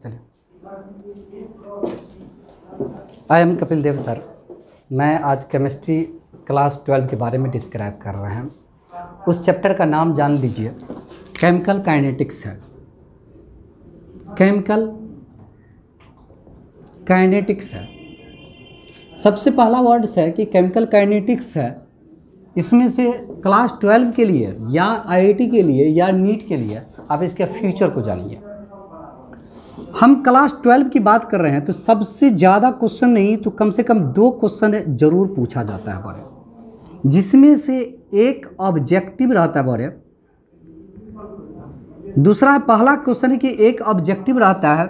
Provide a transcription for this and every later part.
चलिए। I am Kapil Dev sir मैं आज केमिस्ट्री क्लास ट्वेल्व के बारे में डिस्क्राइब कर रहे हैं। उस चैप्टर का नाम जान लीजिए। केमिकल काइनेटिक्स है। केमिकल काइनेटिक्स है। सबसे पहला वर्ड्स है कि केमिकल काइनेटिक्स है। इसमें से क्लास ट्वेल्व के लिए या आईआईटी के लिए या नीट के लिए आप इसके फ्यूचर को जानिए। हम क्लास ट्वेल्व की बात कर रहे हैं तो सबसे ज़्यादा क्वेश्चन नहीं तो कम से कम दो क्वेश्चन ज़रूर पूछा जाता है बड़े जिसमें से एक ऑब्जेक्टिव रहता है बड़े दूसरा पहला क्वेश्चन है कि एक ऑब्जेक्टिव रहता है।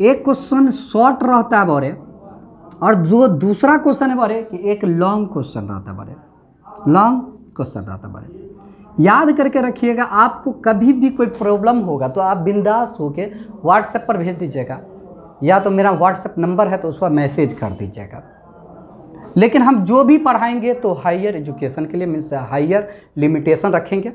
एक क्वेश्चन शॉर्ट रहता है बड़े और जो दूसरा क्वेश्चन है बड़े कि एक लॉन्ग क्वेश्चन रहता है बड़े लॉन्ग क्वेश्चन रहता है बड़े याद करके रखिएगा, आपको कभी भी कोई प्रॉब्लम होगा तो आप बिंदास होके व्हाट्सएप पर भेज दीजिएगा, या तो मेरा व्हाट्सएप नंबर है तो उस पर मैसेज कर दीजिएगा। लेकिन हम जो भी पढ़ाएँगे तो हायर एजुकेशन के लिए मीन्स हायर लिमिटेशन रखेंगे।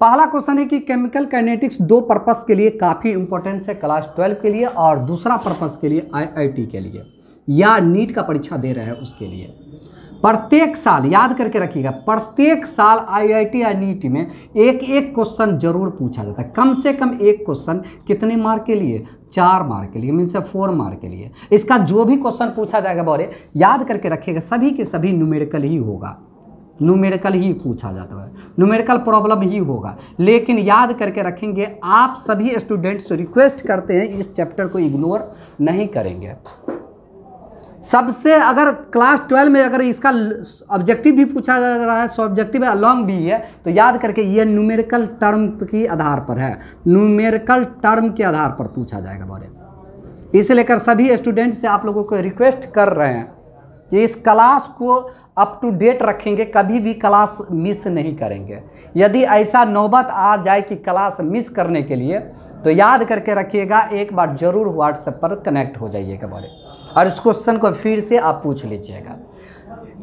पहला क्वेश्चन है कि केमिकल काइनेटिक्स दो पर्पस के लिए काफ़ी इंपॉर्टेंस है क्लास ट्वेल्व के लिए और दूसरा पर्पस के लिए आईआईटी के लिए, या नीट का परीक्षा दे रहे हैं उसके लिए। प्रत्येक साल, याद करके रखिएगा, प्रत्येक साल आईआईटी या नीट में एक एक क्वेश्चन ज़रूर पूछा जाता है। कम से कम एक क्वेश्चन कितने मार्क के लिए? चार मार्क के लिए, मीन्स फोर मार्क के लिए। इसका जो भी क्वेश्चन पूछा जाएगा बोरे याद करके रखिएगा, सभी के सभी न्यूमेरिकल ही होगा। न्यूमेरिकल ही पूछा जाता है। न्यूमेरिकल प्रॉब्लम ही होगा। लेकिन याद करके रखेंगे, आप सभी स्टूडेंट्स रिक्वेस्ट करते हैं, इस चैप्टर को इग्नोर नहीं करेंगे। सबसे अगर क्लास ट्वेल्व में अगर इसका ऑब्जेक्टिव भी पूछा जा रहा है सब्जेक्टिव है लॉन्ग भी है तो याद करके ये न्यूमेरिकल टर्म के आधार पर है। न्यूमेरिकल टर्म के आधार पर पूछा जाएगा बोले। इसे लेकर सभी स्टूडेंट से आप लोगों को रिक्वेस्ट कर रहे हैं कि इस क्लास को अप टू डेट रखेंगे, कभी भी क्लास मिस नहीं करेंगे। यदि ऐसा नौबत आ जाए कि क्लास मिस करने के लिए तो याद करके रखिएगा, एक बार ज़रूर व्हाट्सएप पर कनेक्ट हो जाइएगा बोले। और इस क्वेश्चन को फिर से आप पूछ लीजिएगा।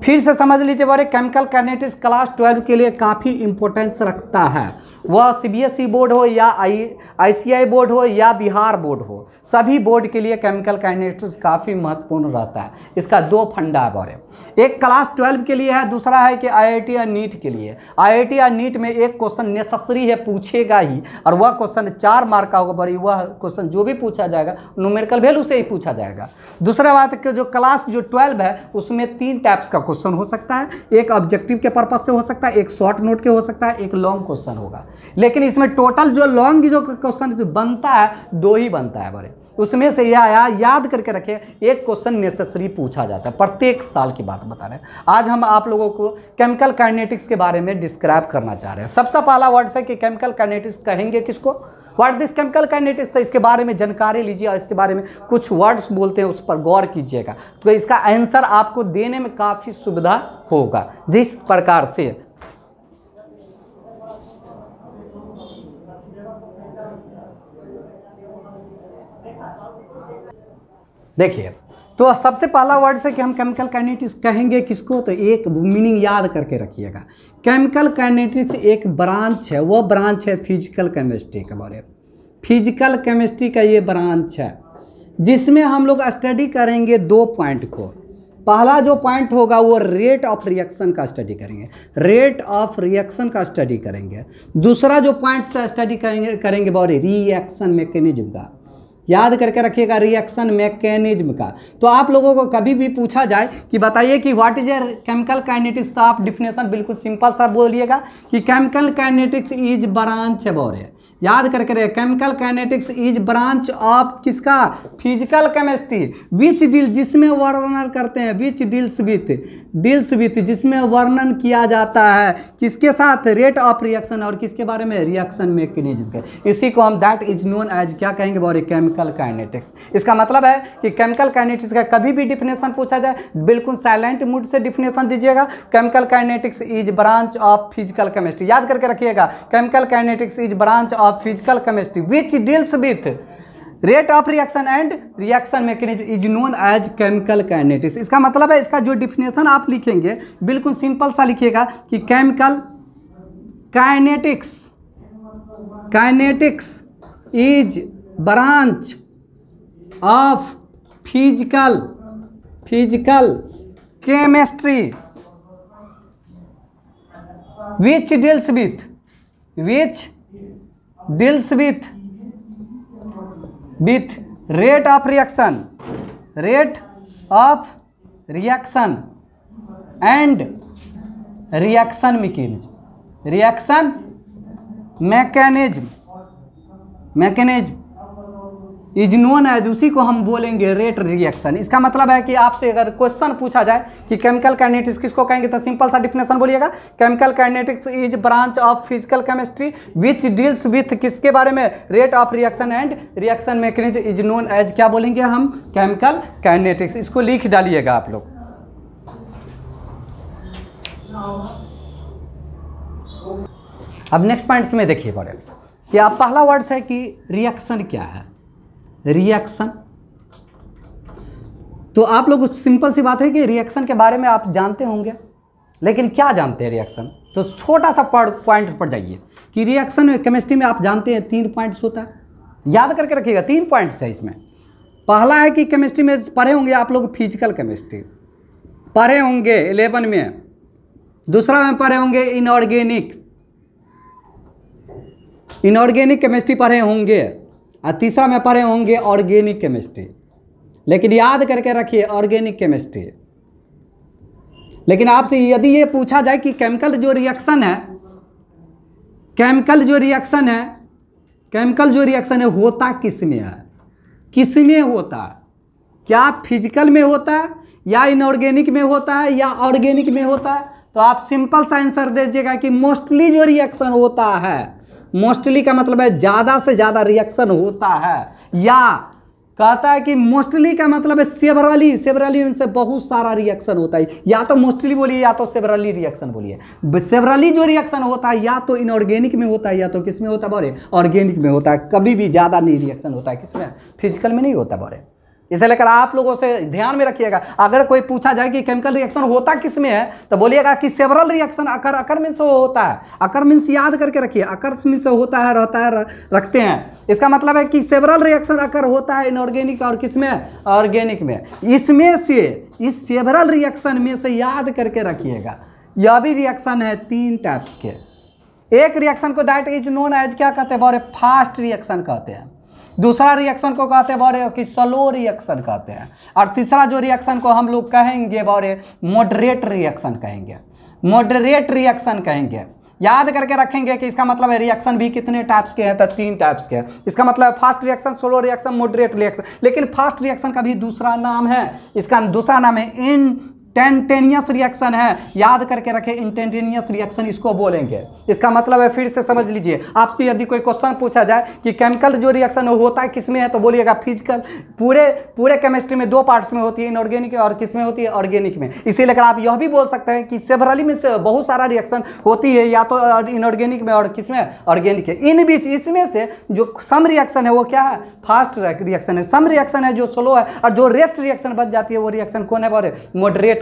फिर से समझ लीजिए बारे केमिकल कैनेटिक्स क्लास ट्वेल्व के लिए काफ़ी इंपॉर्टेंस रखता है। वह सीबीएसई बोर्ड हो या आई आईसीआई बोर्ड हो या बिहार बोर्ड हो, सभी बोर्ड के लिए केमिकल काइनेटिक्स काफ़ी महत्वपूर्ण रहता है। इसका दो फंडा है एक क्लास ट्वेल्व के लिए है, दूसरा है कि आईआईटी या नीट के लिए। आईआईटी या नीट में एक क्वेश्चन नेसेसरी है, पूछेगा ही। और वह क्वेश्चन चार मार्क का होगा, बड़ी वह क्वेश्चन जो भी पूछा जाएगा न्यूमेरिकल वैल्यू से ही पूछा जाएगा। दूसरा बात कि जो क्लास जो ट्वेल्व है, उसमें तीन टाइप्स का क्वेश्चन हो सकता है। एक ऑब्जेक्टिव के पर्पज से हो सकता है, एक शॉर्ट नोट के हो सकता है, एक लॉन्ग क्वेश्चन होगा। लेकिन इसमें टोटल जो लॉन्ग जो क्वेश्चन बनता है, दो ही बनता है बड़े। उसमें से यह आया, याद करके रखें एक क्वेश्चन नेसेसरी पूछा जाता है। प्रत्येक साल की बात बता रहे हैं। आज हम आप लोगों को केमिकल काइनेटिक्स के बारे में डिस्क्राइब करना चाह रहे हैं। सबसे पहला वर्ड है कि केमिकल काइनेटिक्स कहेंगे किसको? वर्ड दिस केमिकल काइनेटिक्स तो इसके बारे में जानकारी लीजिए और इसके बारे में कुछ वर्ड्स बोलते हैं, उस पर गौर कीजिएगा। तो इसका आंसर आपको देने में काफ़ी सुविधा होगा। जिस प्रकार से देखिए तो सबसे पहला वर्ड से कि हम केमिकल काइनेटिक्स कहेंगे किसको तो एक मीनिंग याद करके रखिएगा। केमिकल काइनेटिक्स एक ब्रांच है, वो ब्रांच है फ़िज़िकल केमिस्ट्री के बारे फ़िज़िकल केमिस्ट्री का ये ब्रांच है, जिसमें हम लोग स्टडी करेंगे दो पॉइंट को। पहला जो पॉइंट होगा, वो रेट ऑफ़ रिएक्शन का स्टडी करेंगे। रेट ऑफ़ रिएक्शन का स्टडी करेंगे। दूसरा जो पॉइंट स्टडी करेंगे करेंगे बारे रिएक्शन मैकेनिज्म का। याद करके रखिएगा रिएक्शन मैकेनिज्म का। तो आप लोगों को कभी भी पूछा जाए कि बताइए कि what is a chemical kinetics तो आप डिफिनेशन बिल्कुल सिंपल सा बोलिएगा कि केमिकल काइनेटिक्स इज़ ब्रांच है बोरे याद करके रहे chemical kinetics is branch of किसका? फ़िज़िकल केमिस्ट्री विच डील जिसमें वर्णन करते हैं? Which deals with deals with जिसमें वर्णन किया जाता है। किसके साथ? रेट ऑफ़ रिएक्शन और किसके बारे में? रिएक्शन मैकेनिज्म के। इसी को हम दैट इज़ नोन एज क्या कहेंगे बोरे केमिकल काइनेटिक्स इसका मतलब है कि केमिकल काइनेटिक्स का कभी भी डिफिनेशन पूछा जाए, बिल्कुल साइलेंट मूड से डिफिनेशन दीजिएगा। Chemical kinetics is branch of physical chemistry याद करके रखिएगा। Chemical kinetics is branch of physical chemistry which deals with rate of reaction and reaction mechanism is known as chemical kinetics इसका मतलब है, इसका जो डिफिनेशन आप लिखेंगे, बिल्कुल सिंपल सा लिखिएगा कि chemical kinetics kinetics is branch of physical physical chemistry which deals with which deals with with rate of reaction rate of reaction and reaction mechanism reaction mechanism mechanism is known as उसी को हम बोलेंगे rate reaction. इसका मतलब है कि आपसे अगर क्वेश्चन पूछा जाए कि केमिकल काइनेटिक्स किसको कहेंगे तो सिंपल सा डिफिनेशन बोलिएगा। Chemical kinetics is branch of physical chemistry which deals with किसके बारे में? Rate of reaction and reaction mechanism is known as क्या बोलेंगे हम? केमिकल काइनेटिक्स इसको लिख डालिएगा आप लोग। अब नेक्स्ट पॉइंट्स में देखिए बड़े कि आप पहला वर्ड्स है कि रिएक्शन क्या है? रिएक्शन तो आप लोग सिंपल सी बात है कि रिएक्शन के बारे में आप जानते होंगे, लेकिन क्या जानते हैं रिएक्शन तो छोटा सा पॉइंट पर जाइए कि रिएक्शन में केमिस्ट्री में आप जानते हैं तीन पॉइंट्स होता है। याद करके रखिएगा, तीन पॉइंट्स है इसमें। पहला है कि केमिस्ट्री में पढ़े होंगे आप लोग फ़िज़िकल केमिस्ट्री पढ़े होंगे इलेवन में। दूसरा में पढ़े होंगे इनऑर्गेनिक इनऑर्गेनिक केमिस्ट्री पढ़े होंगे। और तीसरा में पढ़े होंगे ऑर्गेनिक केमिस्ट्री। लेकिन याद करके रखिए, ऑर्गेनिक केमिस्ट्री। लेकिन आपसे यदि ये पूछा जाए कि केमिकल जो रिएक्शन है, केमिकल जो रिएक्शन है, केमिकल जो रिएक्शन है, होता किसमें है? किसमें होता है? क्या फ़िज़िकल में होता है, या इनऑर्गेनिक में होता है, या ऑर्गेनिक में होता है? तो आप सिंपल सा आंसर दीजिएगा कि मोस्टली जो रिएक्शन होता है मोस्टली का मतलब है ज़्यादा से ज़्यादा रिएक्शन होता है। या कहता है कि मोस्टली का मतलब है सेवरली सेवरली से बहुत सारा रिएक्शन होता है। या तो मोस्टली बोलिए, या तो सेवरली रिएक्शन बोलिए। सेवरली जो रिएक्शन होता है, या तो इनऑर्गेनिक में होता है, या तो किसमें होता है बोरे ऑर्गेनिक में होता है। कभी भी ज़्यादा नहीं रिएक्शन होता है। किसमें फ़िज़िकल में नहीं होता बोरे इसे लेकर आप लोगों से ध्यान में रखिएगा। अगर कोई पूछा जाए कि केमिकल रिएक्शन होता किसमें है तो बोलिएगा कि several reaction occur occur means होता है। अकर मीन्स याद करके रखिए। अकर मीन्स होता है, रहता है रखते हैं। इसका मतलब है कि सेवरल रिएक्शन अकर होता है इनऑर्गेनिक और किसमें? ऑर्गेनिक में। इसमें से, इस सेवरल रिएक्शन में से याद करके रखिएगा। यह भी रिएक्शन है तीन टाइप्स के। एक रिएक्शन को दैट इज़ नोन एज क्या कहते हैं? फास्ट रिएक्शन कहते हैं। दूसरा रिएक्शन को कहते हैं, बौरे कि स्लो रिएक्शन कहते हैं। और तीसरा जो रिएक्शन को हम लोग कहेंगे, बौरे मॉडरेट रिएक्शन कहेंगे। मॉडरेट रिएक्शन कहेंगे। याद करके रखेंगे कि इसका मतलब है रिएक्शन भी कितने टाइप्स के हैं तो तीन टाइप्स के हैं। इसका मतलब है fast reaction slow reaction moderate reaction लेकिन फास्ट रिएक्शन का भी दूसरा नाम है। इसका दूसरा नाम है इन टेंटेनियस रिएक्शन है। याद करके रखें इंटेंटेनियस रिएक्शन इसको बोलेंगे। इसका मतलब है फिर से समझ लीजिए। आपसे यदि कोई क्वेश्चन पूछा जाए कि केमिकल जो रिएक्शन होता है किसमें है तो बोलिएगा फ़िज़िकल पूरे पूरे केमिस्ट्री में दो पार्ट्स में होती है इनऑर्गेनिक और किसमें होती है ऑर्गेनिक में। इसी लेकर आप यह भी बोल सकते हैं कि सेवरली में से बहुत सारा रिएक्शन होती है, या तो इनऑर्गेनिक में और किसमें ऑर्गेनिक है। इन बीच, इसमें से जो सम रिएक्शन है, वो क्या है? फास्ट रिएक्शन है। सम रिएक्शन है जो स्लो है, और जो रेस्ट रिएक्शन बच जाती है, वो रिएक्शन कौन है? बोले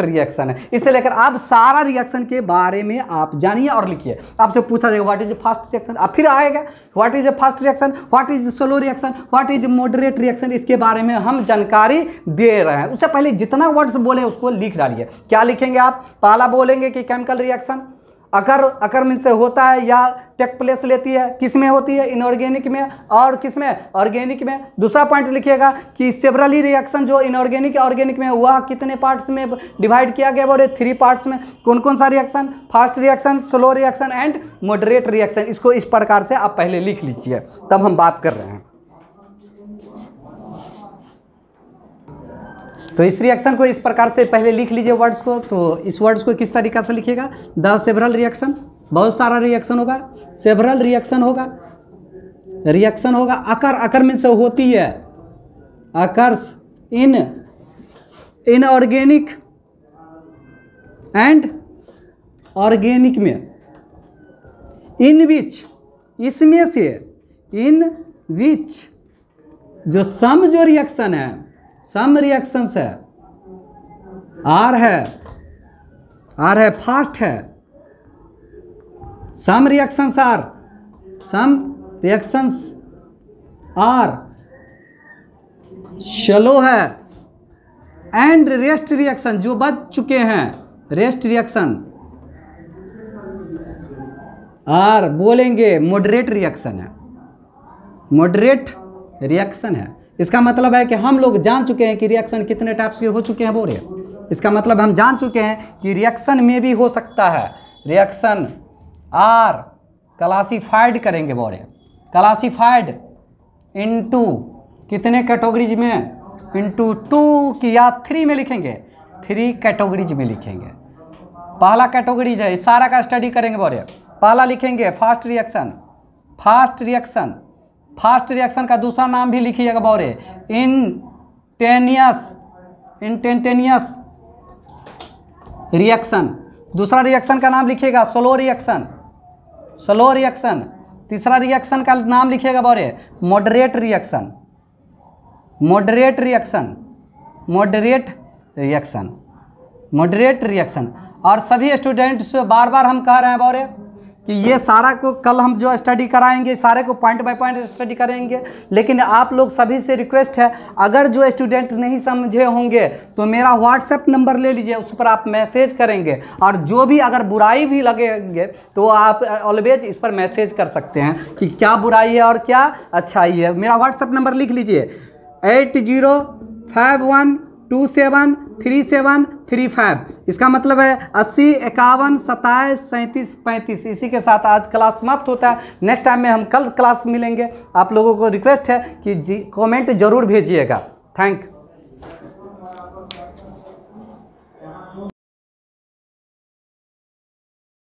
मॉडरेट रिएक्शन है। इसे लेकर आप सारा रिएक्शन के बारे में आप जानिए और लिखिए। आपसे पूछा जाएगा व्हाट इज़ फास्ट रिएक्शन अब फिर आएगा what is a fast reaction what is slow reaction what is moderate reaction इसके बारे में हम जानकारी दे रहे हैं। उससे पहले जितना वर्ड्स बोले, उसको लिख डालिए। क्या लिखेंगे आप? पहला बोलेंगे कि chemical reaction occur occur mean से होता है या टेक प्लेस लेती है किसमें होती है? इनऑर्गेनिक में और किसमें ऑर्गेनिक में। दूसरा पॉइंट लिखिएगा कि सेवरली रिएक्शन जो इनऑर्गेनिक ऑर्गेनिक में वह कितने पार्ट्स में डिवाइड किया गया, बोले थ्री पार्ट्स में। कौन कौन सा reaction fast reaction slow reaction and moderate reaction इसको इस प्रकार से आप पहले लिख लीजिए। तब हम बात कर रहे हैं। तो इस रिएक्शन को इस प्रकार से पहले लिख लीजिए वर्ड्स को तो इस वर्ड्स को किस तरीका से लिखिएगा? द सेवरल रिएक्शन बहुत सारा रिएक्शन होगा। सेवरल रिएक्शन होगा। रिएक्शन होगा। अकर अकर मीन से होती है। Occurs in inorganic and organic में। इन विच इसमें से इन विच जो सम जो रिएक्शन है सम रिएक्शंस है। आर है। आर है फास्ट है। Some reactions are some reactions are slow है। एंड रेस्ट रिएक्शन जो बच चुके हैं रेस्ट रिएक्शन आर बोलेंगे मॉडरेट रिएक्शन है। मॉडरेट रिएक्शन है। इसका मतलब है कि हम लोग जान चुके हैं कि रिएक्शन कितने टाइप्स के हो चुके हैं बोरे इसका मतलब हम जान चुके हैं कि रिएक्शन में भी हो सकता है। रिएक्शन आर क्लासीफाइड करेंगे बोरे क्लासीफाइड इनटू कितने कैटेगरीज में? इनटू टू की या थ्री में लिखेंगे। थ्री कैटेगरीज में लिखेंगे। पहला कैटेगरीज है सारा का स्टडी करेंगे बोरे पहला लिखेंगे fast reaction fast reaction fast reaction का दूसरा नाम भी लिखिएगा बोरे इंटेनियस इंटेंटेनियस रिएक्शन दूसरा रिएक्शन का नाम लिखिएगा स्लो रिएक्शन स्लो रिएक्शन तीसरा रिएक्शन का नाम लिखिएगा बौरे moderate reaction moderate reaction moderate reaction moderate reaction और सभी स्टूडेंट्स बार बार हम कह रहे हैं बोरे कि ये सारा को कल हम जो स्टडी कराएँगे, सारे को पॉइंट बाय पॉइंट स्टडी करेंगे। लेकिन आप लोग सभी से रिक्वेस्ट है, अगर जो स्टूडेंट नहीं समझे होंगे तो मेरा व्हाट्सएप नंबर ले लीजिए, उस पर आप मैसेज करेंगे। और जो भी अगर बुराई भी लगेंगे तो आप ऑलवेज इस पर मैसेज कर सकते हैं कि क्या बुराई है और क्या अच्छाई है। मेरा व्हाट्सएप नंबर लिख लीजिए eight zero five one two seven three seven three five इसका मतलब है अस्सी, इक्यावन, सत्ताईस, सैंतीस, पैंतीस। इसी के साथ आज क्लास समाप्त होता है। नेक्स्ट टाइम में हम कल क्लास मिलेंगे। आप लोगों को रिक्वेस्ट है कि जी कमेंट ज़रूर भेजिएगा। थैंक